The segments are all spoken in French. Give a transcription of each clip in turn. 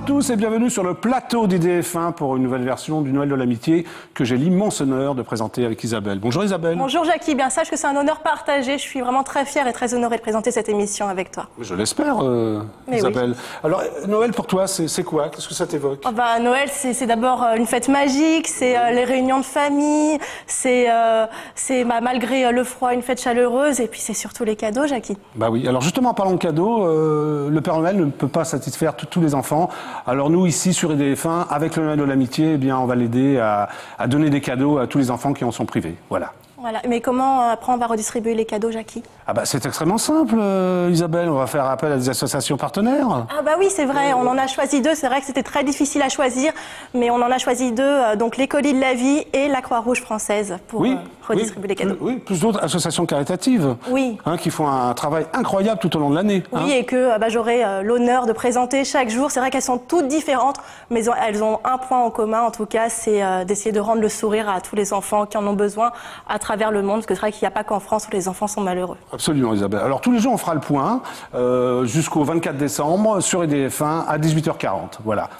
à tous et bienvenue sur le plateau d'IDF1 pour une nouvelle version du Noël de l'amitié que j'ai l'immense honneur de présenter avec Isabelle. Bonjour Isabelle. Bonjour Jackie, bien sache que c'est un honneur partagé. Je suis vraiment très fière et très honorée de présenter cette émission avec toi. Je l'espère, euh, Isabelle. Alors Noël pour toi, c'est quoi? Qu'est-ce que ça t'évoque? Oh bah, Noël, c'est d'abord euh, une fête magique, c'est euh, les réunions de famille, c'est bah, malgré le froid une fête chaleureuse et puis c'est surtout les cadeaux, Jackie. Bah oui, alors justement en parlant de cadeaux, le Père Noël ne peut pas satisfaire tous les enfants. Alors nous, ici sur EDF1, avec le Noël de l'amitié, eh bien, on va l'aider à, à donner des cadeaux à tous les enfants qui en sont privés. Voilà. Voilà. Mais comment euh, après on va redistribuer les cadeaux, Jackie? Ah bah, C'est extrêmement simple, euh, Isabelle. On va faire appel à des associations partenaires. Ah bah oui, c'est vrai. On en a choisi deux. C'est vrai que c'était très difficile à choisir, mais on en a choisi deux. Euh, donc les Colis de la Vie et la Croix-Rouge française pour redistribuer les cadeaux. oui, plus d'autres associations caritatives. Oui. Hein, qui font un travail incroyable tout au long de l'année. Oui, hein. et que bah, j'aurai l'honneur de présenter chaque jour. C'est vrai qu'elles sont toutes différentes, mais elles ont un point en commun, en tout cas, c'est d'essayer de rendre le sourire à tous les enfants qui en ont besoin à travers travers le monde, parce que c'est vrai qu'il n'y a pas qu'en France où les enfants sont malheureux. Absolument, Isabelle. Alors tous les jours, on fera le point euh, jusqu'au 24 décembre sur EDF1 à 18h40. Voilà.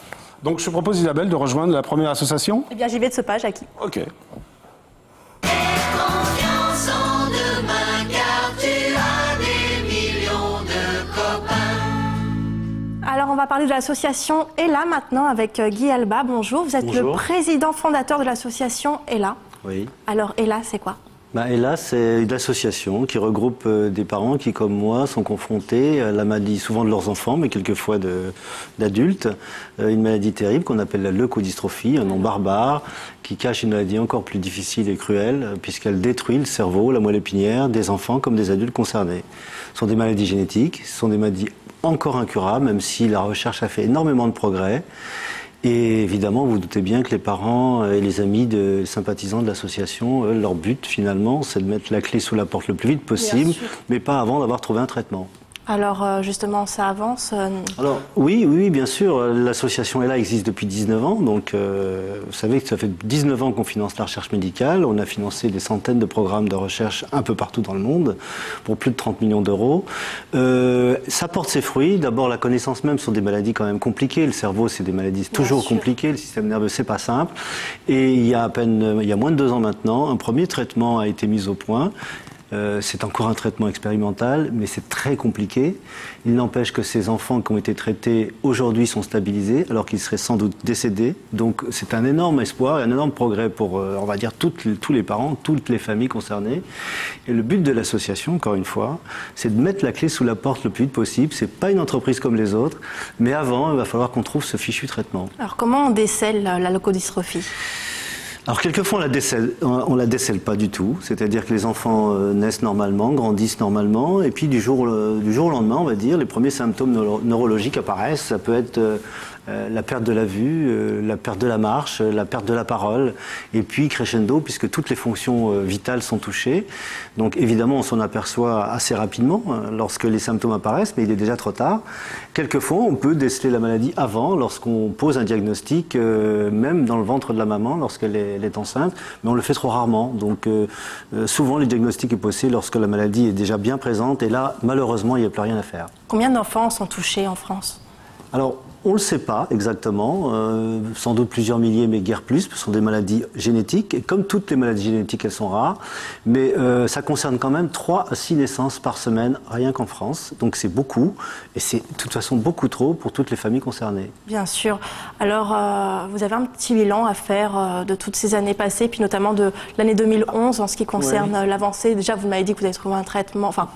Donc je te propose, Isabelle, de rejoindre la première association? Eh bien, j'y vais de ce pas, Jackie. Ok. Alors, on va parler de l'association ELA maintenant avec euh, Guy Alba. Bonjour, vous êtes le président fondateur de l'association ELA. Oui. Alors, ELA, c'est quoi? Bah, ELA, c'est une association qui regroupe euh, des parents qui, comme moi, sont confrontés à la maladie souvent de leurs enfants, mais quelquefois d'adultes. Euh, une maladie terrible qu'on appelle la leucodystrophie, un nom barbare, qui cache une maladie encore plus difficile et cruelle, puisqu'elle détruit le cerveau, la moelle épinière des enfants comme des adultes concernés. Ce sont des maladies génétiques, ce sont des maladies encore incurable, même si la recherche a fait énormément de progrès. Et évidemment, vous, vous doutez bien que les parents et les amis de sympathisants de l'association, leur but finalement, c'est de mettre la clé sous la porte le plus vite possible, mais pas avant d'avoir trouvé un traitement. Alors euh, justement, ça avance euh, Alors oui, oui, bien sûr. L'association ELA existe depuis 19 ans. Donc euh, vous savez que ça fait 19 ans qu'on finance la recherche médicale. On a financé des centaines de programmes de recherche un peu partout dans le monde pour plus de 30 millions d'euros. ça porte ses fruits. D'abord, la connaissance même sur des maladies quand même compliquées. Le cerveau, c'est des maladies toujours compliquées. Le système nerveux, c'est pas simple. Et il y a à peine, il y a moins de deux ans maintenant, un premier traitement a été mis au point euh, c'est encore un traitement expérimental, mais c'est très compliqué. Il n'empêche que ces enfants qui ont été traités aujourd'hui sont stabilisés, alors qu'ils seraient sans doute décédés. Donc c'est un énorme espoir et un énorme progrès pour, euh, on va dire, tous les parents, toutes les familles concernées. Et le but de l'association, encore une fois, c'est de mettre la clé sous la porte le plus vite possible. C'est pas une entreprise comme les autres, mais avant, il va falloir qu'on trouve ce fichu traitement. Alors comment on décèle la leucodystrophie? Alors quelquefois on la décèle, la décèle pas du tout, c'est-à-dire que les enfants euh, naissent normalement, grandissent normalement, et puis du jour, au lendemain, on va dire, les premiers symptômes neurologiques apparaissent. Ça peut être euh, la perte de la vue, euh, la perte de la marche, euh, la perte de la parole, et puis crescendo, puisque toutes les fonctions vitales sont touchées. Donc évidemment, on s'en aperçoit assez rapidement hein, lorsque les symptômes apparaissent, mais il est déjà trop tard. Quelquefois, on peut déceler la maladie avant, lorsqu'on pose un diagnostic, même dans le ventre de la maman, lorsqu'elle est, enceinte, mais on le fait trop rarement. Donc souvent, le diagnostic est posé lorsque la maladie est déjà bien présente, et là, malheureusement, il n'y a plus rien à faire. Combien d'enfants sont touchés en France? Alors, on ne le sait pas exactement, euh, sans doute plusieurs milliers, mais guère plus, ce sont des maladies génétiques, et comme toutes les maladies génétiques, elles sont rares, mais euh, ça concerne quand même 3 à 6 naissances par semaine, rien qu'en France, donc c'est beaucoup, et c'est de toute façon beaucoup trop pour toutes les familles concernées. Bien sûr. Alors, euh, vous avez un petit bilan à faire de toutes ces années passées, puis notamment de l'année 2011 en ce qui concerne l'avancée. Déjà, vous m'avez dit que vous avez trouvé un traitement, enfin,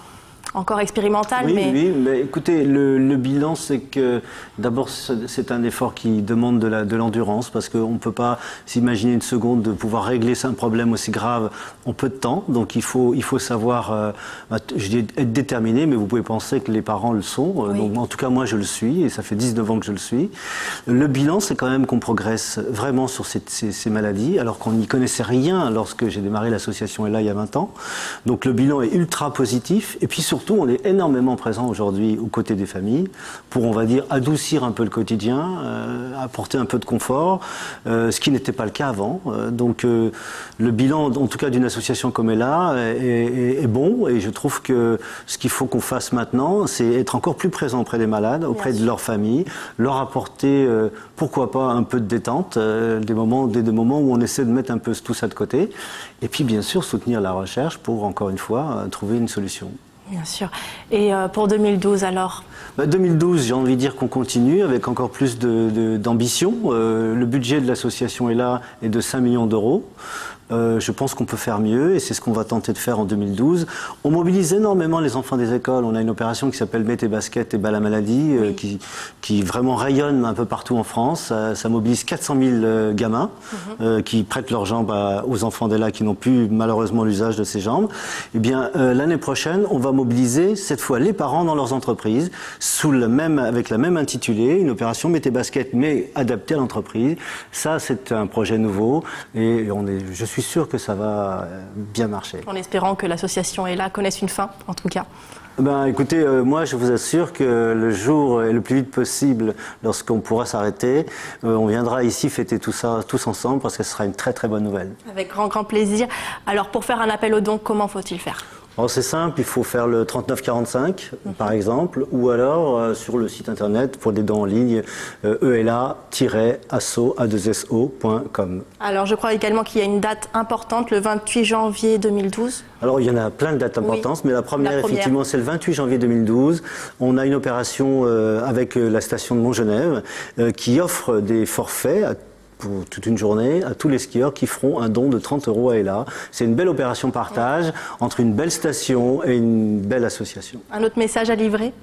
encore expérimental. Oui, mais... oui, mais écoutez, le, bilan, c'est que d'abord, c'est un effort qui demande de l'endurance, parce qu'on ne peut pas s'imaginer une seconde de pouvoir régler un problème aussi grave en peu de temps. Donc il faut, il faut savoir, euh, bah, je dis être déterminé, mais vous pouvez penser que les parents le sont. Euh, donc en tout cas, moi, je le suis, et ça fait 19 ans que je le suis. Le bilan, c'est quand même qu'on progresse vraiment sur ces, ces, maladies, alors qu'on n'y connaissait rien lorsque j'ai démarré l'association là il y a 20 ans. Donc le bilan est ultra positif, et puis surtout, surtout, on est énormément présent aujourd'hui aux côtés des familles pour, on va dire, adoucir un peu le quotidien, euh, apporter un peu de confort, euh, ce qui n'était pas le cas avant. Euh, donc, le bilan, en tout cas, d'une association comme ELA est, est, est bon et je trouve que ce qu'il faut qu'on fasse maintenant, c'est être encore plus présent auprès des malades, auprès de leur famille, leur apporter, pourquoi pas, un peu de détente, des moments, des, des moments où on essaie de mettre un peu tout ça de côté, et puis bien sûr soutenir la recherche pour, encore une fois, trouver une solution. Bien sûr. Et euh, pour 2012 alors? Bah, 2012, j'ai envie de dire qu'on continue avec encore plus d'ambition. Euh, le budget de l'association est là est de 5 millions d'euros. Euh, je pense qu'on peut faire mieux et c'est ce qu'on va tenter de faire en 2012. On mobilise énormément les enfants des écoles. On a une opération qui s'appelle Mets tes baskets et bas la maladie euh, qui, qui vraiment rayonne un peu partout en France. Ça, ça mobilise 400 000 euh, gamins euh, qui prêtent leurs jambes à- aux enfants d'Ella qui n'ont plus malheureusement l'usage de ces jambes. Eh bien, l'année prochaine, on va mobiliser cette fois les parents dans leurs entreprises sous le même, avec la même intitulé, une opération Mets tes baskets mais adaptée à l'entreprise. Ça, c'est un projet nouveau et on est, je suis sûr que ça va euh, bien marcher. En espérant que l'association est là, connaisse une fin en tout cas. Ben, écoutez, euh, moi, je vous assure que le jour est le plus vite possible, lorsqu'on pourra s'arrêter, euh, on viendra ici fêter tout ça tous ensemble parce que ce sera une très très bonne nouvelle. Avec grand grand plaisir. Alors pour faire un appel aux dons, comment faut-il faire? Alors c'est simple, il faut faire le 3945 par exemple, ou alors euh, sur le site internet pour des dons en ligne, euh, ela-asso.com. Alors je crois également qu'il y a une date importante, le 28 janvier 2012. Alors il y en a plein de dates importantes, mais la première, La première. effectivement c'est le 28 janvier 2012. On a une opération euh, avec euh, la station de Montgenève euh, qui offre des forfaits à- pour toute une journée à tous les skieurs qui feront un don de 30 euros à ELA. C'est une belle opération partage entre une belle station et une belle association. Un autre message à livrer?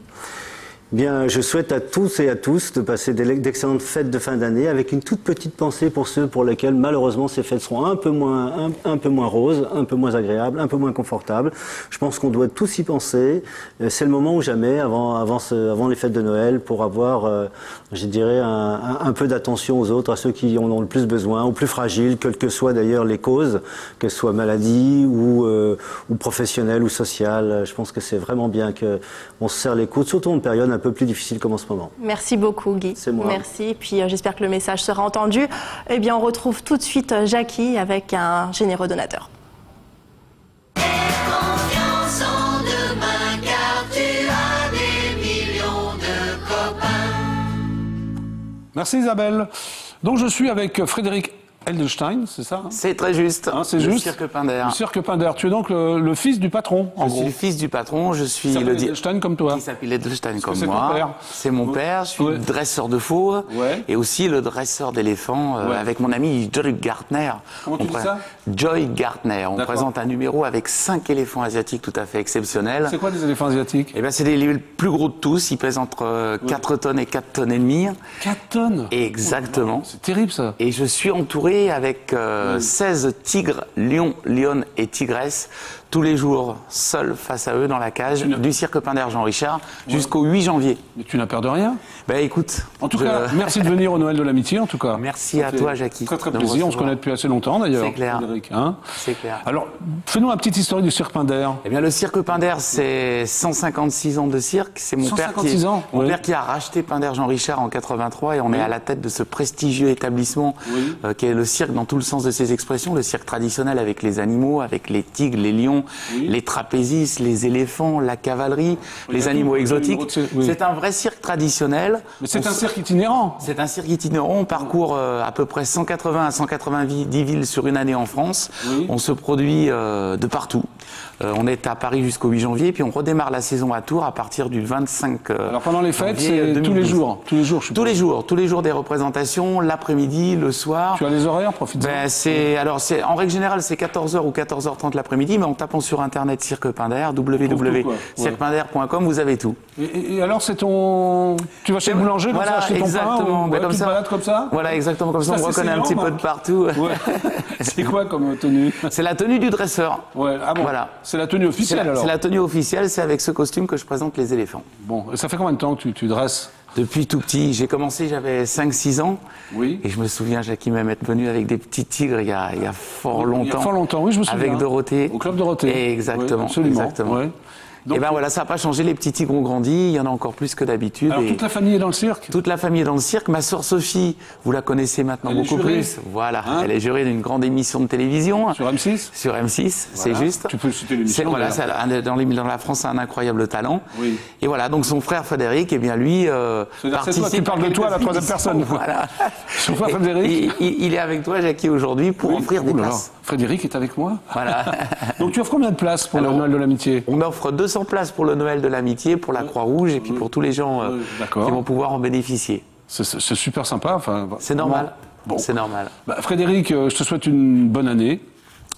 Bien, je souhaite à tous et à tous de passer d'ex- d'excellentes fêtes de fin d'année avec une toute petite pensée pour ceux pour lesquels malheureusement ces fêtes seront un peu moins, un, peu moins roses, un peu moins agréables, un peu moins confortables. Je pense qu'on doit tous y penser. Euh, C'est le moment ou jamais avant, avant, ce- avant les fêtes de Noël pour avoir, euh, je dirais, un, peu d'attention aux autres, à ceux qui en ont le plus besoin, aux plus fragiles, quelles que soient d'ailleurs les causes, que ce soit maladie ou, euh, ou professionnelle ou sociale. Je pense que c'est vraiment bien qu'on se serre les coudes, surtout en période un peu plus difficile comme en ce moment. Merci beaucoup Guy. C'est moi. Merci. Puis euh, j'espère que le message sera entendu. Eh bien on retrouve tout de suite euh, Jackie avec un généreux donateur. Merci Isabelle. Donc je suis avec Frédéric C'est ça hein? C'est très juste. Hein, C'est juste. Cirque Pinder. Le cirque Pinder. Tu es donc le, le fils du patron, en Je gros. suis le fils du patron, je suis le comme toi. Qui s'appelle Edelstein comme moi. père. C'est mon père, je suis Ouais. le dresseur de faux Ouais. et aussi le dresseur d'éléphants euh, Ouais. avec mon ami Joy Gartner. Comment tu On dis pré- ça? Joy Gartner. On présente un numéro avec cinq éléphants asiatiques tout à fait exceptionnels. C'est quoi des éléphants asiatiques? Eh ben, c'est les plus gros de tous. Ils pèsent entre euh, 4 tonnes et 4 tonnes et demie. 4 tonnes? Exactement. C'est terrible ça. Et je suis entouré avec euh, 16 tigres, lions, lionnes et tigresses, tous les jours, seul face à eux dans la cage du cirque Pinder Jean Richard jusqu'au 8 janvier. Mais tu n'as peur de rien. Ben écoute, En tout je- cas, merci de venir au Noël de l'amitié, en tout cas. Merci à toi, Jackie, Très très plaisir. On se connaît depuis assez longtemps d'ailleurs. C'est clair. Hein C'est clair. Alors, fais-nous un petit historique du cirque Pinder. Eh bien, le cirque Pinder, c'est 156 ans de cirque. C'est mon père 156 qui, ans, mon oui. père qui a racheté Pinder Jean Richard en 83 et on est à la tête de ce prestigieux établissement Oui. euh, qui est le cirque dans tout le sens de ses expressions, le cirque traditionnel avec les animaux, avec les tigres, les lions, les trapézistes, les éléphants, la cavalerie, les animaux exotiques. C'est un vrai cirque traditionnel. Mais c'est un cirque itinérant. c'est un cirque itinérant. On parcourt euh, à peu près 180 à 190 villes sur une année en France. On se produit euh, de partout. Euh, on est à Paris jusqu'au 8 janvier, puis on redémarre la saison à Tours à partir du 25. euh, Alors pendant les fêtes, c'est tous les 2012. jours. Tous les jours, je Tous les jours, tous les jours des représentations, l'après-midi, le soir. Tu as les horaires, profite Ben, c'est alors c'est en règle générale c'est 14h ou 14h30 l'après-midi, mais en tapant sur internet Cirque Pinder, www.cirquepinder.com, vous avez tout. et, alors, c'est ton. Tu vas chez le boulanger comme Voilà, ça, acheter ton exactement. pain ou ben, ouais, comme ça. balades comme ça Voilà, exactement comme ça. Ça, on reconnaît un petit peu de partout. Ouais. c'est quoi comme tenue C'est la tenue du dresseur. Ouais, ah bon. Voilà. C'est la tenue officielle la, alors. c'est la tenue officielle, c'est avec ce costume que je présente les éléphants. Bon, ça fait combien de temps que tu, tu dresses Depuis tout petit, j'ai commencé, j'avais 5-6 ans. Oui. Et je me souviens, Jackie même être venu avec des petits tigres il y a, il y a fort longtemps. Il y a fort longtemps, oui, je me souviens. Avec Dorothée. Au club Dorothée. Exactement. Oui, absolument. exactement. ouais. Donc, et ben voilà, ça n'a pas changé. Les petits tigres ont grandi. Il y en a encore plus que d'habitude. Alors et toute la famille est dans le cirque? Toute la famille est dans le cirque. Ma sœur Sophie, vous la connaissez maintenant Elle beaucoup plus. Voilà, Hein elle est jurée d'une grande émission de télévision. sur M6 Sur M6, c'est juste. Tu peux citer l'émission, C'est- Voilà, dans, les- dans la France, c'est un incroyable talent. Oui. Et voilà, donc son frère Frédéric, eh bien lui, euh, c'est toi, participe tu parles de toi à la troisième personne. Voilà. Son frère Frédéric? Il, il- il est avec toi, Jackie, aujourd'hui pour Oui. offrir des places. Frédéric est avec moi Voilà. Donc tu offres combien de places pour Alors, le Noël de l'amitié? On offre 200 places pour le Noël de l'amitié, pour la Croix-Rouge et puis pour tous les gens euh, qui vont pouvoir en bénéficier. C'est super sympa. Enfin, C'est normal. Bon. C'est normal. Bah, Frédéric, euh, je te souhaite une bonne année.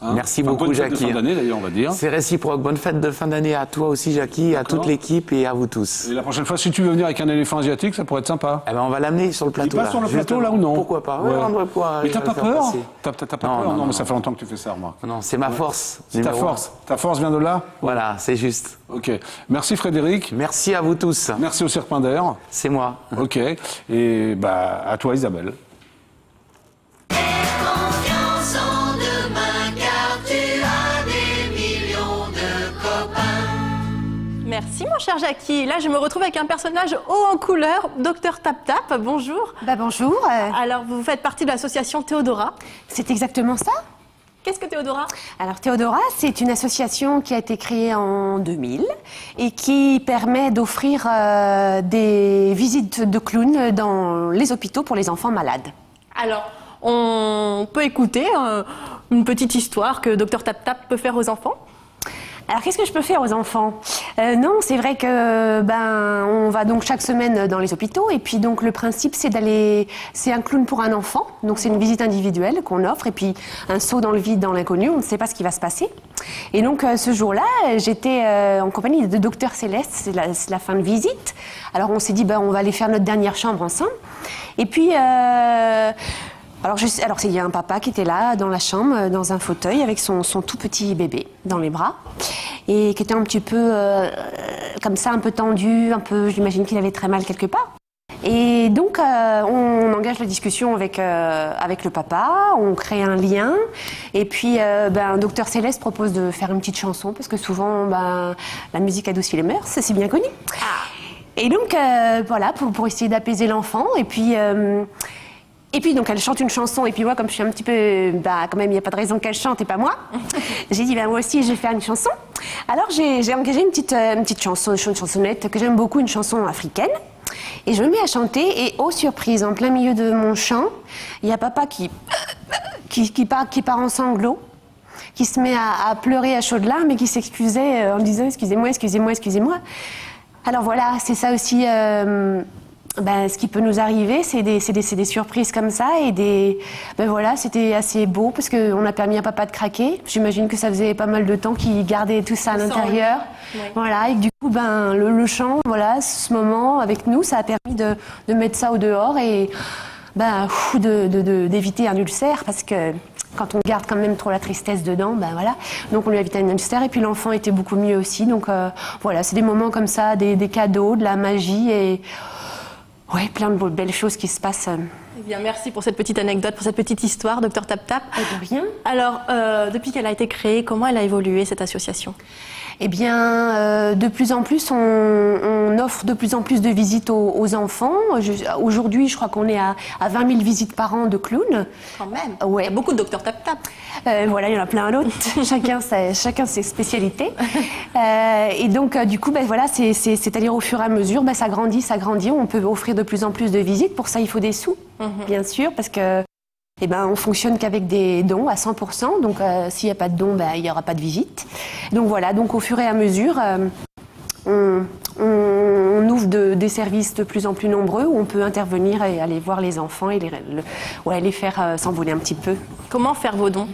Hein. Merci Enfin, beaucoup, bonne fête Jackie. De fin d'année d'ailleurs, on va dire. C'est réciproque. Bonne fête de fin d'année à toi aussi, Jackie, à toute l'équipe et à vous tous. Et la prochaine fois, si tu veux venir avec un éléphant asiatique, ça pourrait être sympa. Eh ben, on va l'amener sur le plateau. passe là, sur le plateau là ou non Pourquoi pas Ouais. Ouais, on Mais t'as pas peur. T'as pas peur non, Non, non, mais ça fait longtemps que tu fais ça, remarque. Non, c'est ma force. C'est ta force. Ta force vient de là Voilà, c'est juste. Ok. Merci Frédéric. Merci à vous tous. Merci au Cirque Pinder. C'est moi. Ok. Et bah, à toi Isabelle. Merci mon cher Jackie. Là, je me retrouve avec un personnage haut en couleur, Docteur Tap Tap. Bonjour. Bah bonjour, euh, Alors, vous faites partie de l'association Théodora. c'est exactement ça. Qu'est-ce que Théodora? Alors Théodora, c'est une association qui a été créée en 2000 et qui permet d'offrir euh, des visites de clowns dans les hôpitaux pour les enfants malades. Alors, on peut écouter euh, une petite histoire que Docteur Tap Tap peut faire aux enfants? Alors qu'est-ce que je peux faire aux enfants? Euh, Non, c'est vrai que ben on va donc chaque semaine dans les hôpitaux et puis donc le principe c'est d'aller c'est un clown pour un enfant. Donc c'est une visite individuelle qu'on offre et puis un saut dans le vide dans l'inconnu on ne sait pas ce qui va se passer. Et donc euh, ce jour-là j'étais euh, en compagnie de docteur Céleste c'est la, la fin de visite. Alors on s'est dit ben on va aller faire notre dernière chambre ensemble. Et puis euh, alors, je alors il y a un papa qui était là dans la chambre, euh, dans un fauteuil, avec son, son tout petit bébé dans les bras, et qui était un petit peu euh, comme ça, un peu tendu, un peu, j'imagine qu'il avait très mal quelque part. Et donc, euh, on engage la discussion avec, euh, avec le papa, on crée un lien, et puis, euh, ben, docteur Céleste propose de faire une petite chanson, parce que souvent, ben, la musique adoucit les mœurs, c'est bien connu. Et donc, euh, voilà, pour, pour essayer d'apaiser l'enfant, et puis... et puis donc elle chante une chanson. Et puis moi comme je suis un petit peu bah quand même il n'y a pas de raison qu'elle chante et pas moi j'ai dit bah moi aussi je vais faire une chanson. Alors j'ai engagé une petite euh, une petite chanson une chansonnette que j'aime beaucoup une chanson africaine. Et je me mets à chanter et oh surprise en plein milieu de mon chant il y a papa qui qui, qui part qui part en sanglots qui se met à, à pleurer à chaudes larmes et qui s'excusait euh, en disant excusez-moi excusez-moi excusez-moi. Alors voilà, c'est ça aussi. euh, ben, ce qui peut nous arriver, c'est des, des- des surprises comme ça et des. Ben voilà, c'était assez beau parce qu'on a permis à papa de craquer. J'imagine que ça faisait pas mal de temps qu'il gardait tout ça à l'intérieur. Voilà, et que du coup, ben le, le chant, voilà, ce moment avec nous, ça a permis de, de mettre ça au dehors et ben pff, de- de- de- d'éviter un ulcère parce que quand on garde quand même trop la tristesse dedans, ben voilà. Donc on lui a évité un ulcère et puis l'enfant était beaucoup mieux aussi. Donc euh, voilà, c'est des moments comme ça, des, des cadeaux, de la magie et ouais, plein de belles choses qui se passent. Eh bien, merci pour cette petite anecdote, pour cette petite histoire, Docteur Tap Tap. de rien. Alors, euh, depuis qu'elle a été créée, comment elle a évolué cette association? Eh bien, euh, de plus en plus, on, on offre de plus en plus de visites aux, aux enfants. Aujourd'hui, je crois qu'on est à, à 20 000 visites par an de clowns. Quand même. Ouais. Il y a beaucoup de Docteur Tap Tap. Euh, voilà, il y en a plein d'autres. chacun, sa- chacun ses spécialités. Euh, et donc, du coup, ben, voilà, c'est- c'est- c'est-à-dire au fur et à mesure, ben, ça grandit, ça grandit. On peut offrir de plus en plus de visites. Pour ça, il faut des sous, bien sûr, parce que eh ben, on fonctionne qu'avec des dons à 100%. Donc, euh, s'il n'y a pas de dons, ben, il n'y aura pas de visite. Donc voilà, donc au fur et à mesure, euh, on, on- on ouvre de- des services de plus en plus nombreux où on peut intervenir et aller voir les enfants et les, le- ouais, les faire euh, s'envoler un petit peu. Comment faire vos dons?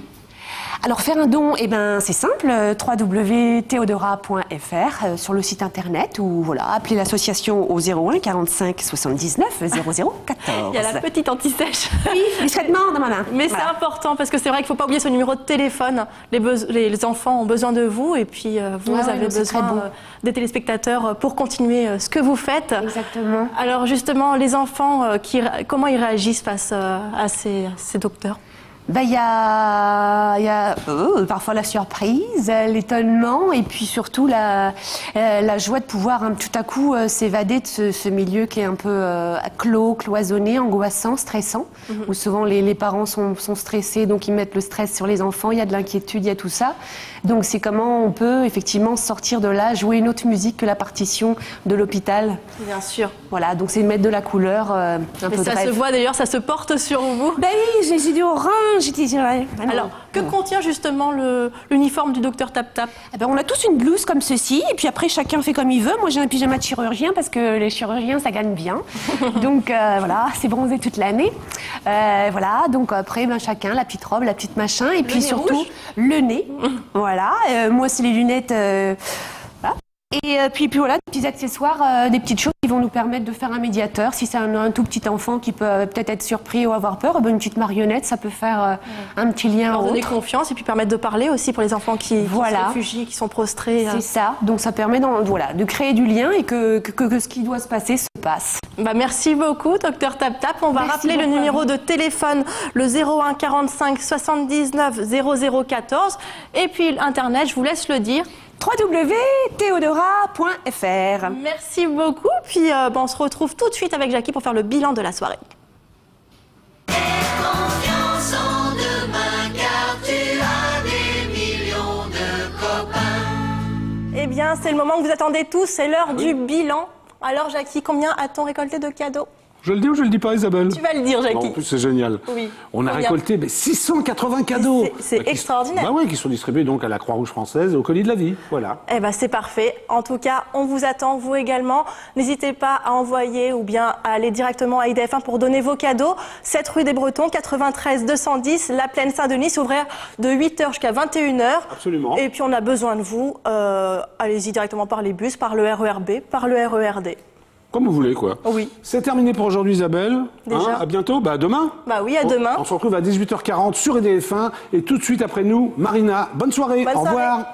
Alors faire un don, eh ben, c'est simple, euh, www.theodora.fr euh, sur le site internet ou voilà, appelez l'association au 01 45 79 00 14. Il y a la petite anti-sèche. Oui, discrètement dans ma main. Mais Voilà. c'est important parce que c'est vrai qu'il ne faut pas oublier ce numéro de téléphone. Les, enfants ont besoin de vous et puis euh, vous Ouais, avez besoin euh, des téléspectateurs pour continuer euh, ce que vous faites. Exactement. Alors justement, les enfants, qui, comment ils réagissent face à ces, ces docteurs? Bah, il y a, il y a euh, parfois la surprise, l'étonnement et puis surtout la, euh, la joie de pouvoir hein, tout à coup euh, s'évader de ce, ce milieu qui est un peu euh, clos, cloisonné, angoissant, stressant, où souvent les, les parents sont, sont stressés, donc ils mettent le stress sur les enfants, il y a de l'inquiétude, il y a tout ça. Donc c'est comment on peut effectivement sortir de là, jouer une autre musique que la partition de l'hôpital. Bien sûr. Voilà, donc c'est mettre de la couleur, euh, un Et peu de ça se voit d'ailleurs, ça se porte sur vous. Ben oui, j'ai dit orange, j'ai dit... Alors, que contient justement l'uniforme du docteur Tap Tap? Eh ben, on a tous une blouse comme ceci, et puis après chacun fait comme il veut. Moi j'ai un pyjama de chirurgien parce que les chirurgiens ça gagne bien. donc euh, voilà, c'est bronzé toute l'année. Euh, voilà, donc après ben, chacun la petite robe, la petite machin, et puis surtout rouge? le nez. voilà, Euh, moi c'est les lunettes. Et euh, puis, puis voilà, des petits accessoires, euh, des petites choses qui vont nous permettre de faire un médiateur. Si c'est un, un tout petit enfant qui peut euh, peut-être être surpris ou avoir peur, eh ben, une petite marionnette, ça peut faire un petit lien Leur donner autre. confiance et puis permettre de parler aussi pour les enfants qui, qui Voilà. se réfugient, qui sont prostrés. C'est ça. Donc ça permet voilà, de créer du lien et que, que, que ce qui doit se passer se passe. Bah, merci beaucoup, docteur Tap Tap. On va Merci rappeler le beaucoup numéro de téléphone, le 01 45 79 0014. Et puis Internet, je vous laisse le dire. www.theodora.fr Merci beaucoup. Puis euh, bah, on se retrouve tout de suite avec Jackie pour faire le bilan de la soirée. Confiance en demain car tu as des millions de copains. Eh bien, c'est le moment que vous attendez tous, c'est l'heure du bilan. Alors Jackie, combien a-t-on récolté de cadeaux? Je le dis ou je le dis pas, Isabelle Tu vas le dire, Non, Jackie. En plus, c'est génial. Oui. On a Combien récolté mais 680 cadeaux. C'est- Bah, extraordinaire. Bah oui, qui sont distribués donc à la Croix-Rouge française et au colis de la vie. Voilà. Eh ben c'est parfait. En tout cas, on vous attend, vous également. N'hésitez pas à envoyer ou bien à aller directement à IDF1 pour donner vos cadeaux. 7 rue des Bretons, 93 210, La Plaine Saint-Denis, ouvert de 8h jusqu'à 21h. Absolument. Et puis on a besoin de vous. Euh, Allez-y directement par les bus, par le RERB, par le RERD. Comme vous voulez, quoi. Oui. C'est terminé pour aujourd'hui, Isabelle. Déjà. Hein, à bientôt. Bah, demain. Bah oui, à On- demain. On se retrouve à 18h40 sur EDF1. Et tout de suite après nous, Marina. Bonne soirée. Bonne Au soirée. revoir.